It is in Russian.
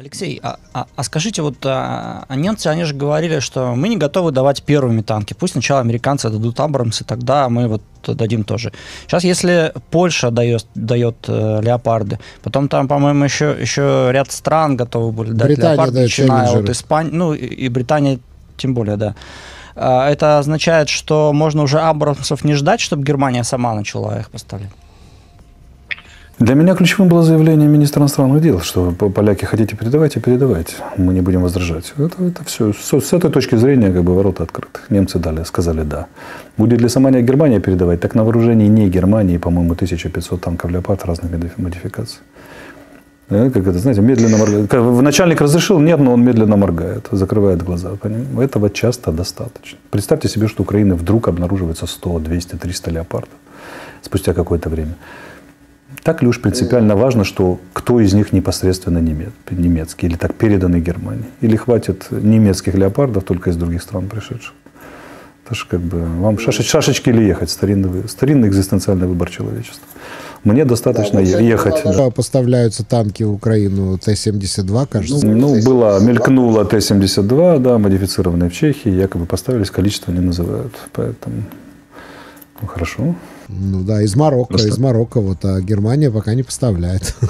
Алексей, а, а, а скажите, вот а, а немцы, они же говорили, что мы не готовы давать первыми танки. Пусть сначала американцы дадут Абрамсы, тогда мы вот дадим тоже. Сейчас, если Польша дает, дает э, леопарды, потом там, по-моему, еще, еще ряд стран готовы были дать Британия леопарды, дает начиная челленджеры. от Испании, ну и, и Британия тем более, да. А, Это означает, что можно уже Абрамсов не ждать, чтобы Германия сама начала их поставлять? Для меня ключевым было заявление министра иностранных дел, что по- поляки хотите передавайте, передавайте. Мы не будем возражать. Это, это все. С, с этой точки зрения как бы ворота открыты. Немцы дали, сказали да. Будет ли сама не Германия передавать, так на вооружении не Германии, по-моему, 1500 танков «Леопард» разных модифи- модификаций. Э, Как это, знаете, медленно моргает. Начальник разрешил, нет, но он медленно моргает, закрывает глаза. поним- Этого часто достаточно. Представьте себе, что у Украины вдруг обнаруживается 100, 200, 300 леопардов спустя какое-то время. Так ли уж принципиально важно, что кто из них непосредственно немец, немецкий или так переданный Германии? Или хватит немецких леопардов только из других стран пришедших? Это же как бы вам шашеч- шашечки или ехать, старинный, старинный экзистенциальный выбор человечества. Мне достаточно е- ехать. да. Поставляются танки в Украину Т-72, кажется. Ну, была, мелькнула Т-72, да, модифицированная в Чехии, якобы поставились, количество не называют. Поэтому, ну, хорошо. Ну да, из Марокко, Просто- из Марокко, вот, а Германия пока не поставляет.